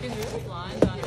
He's really blind on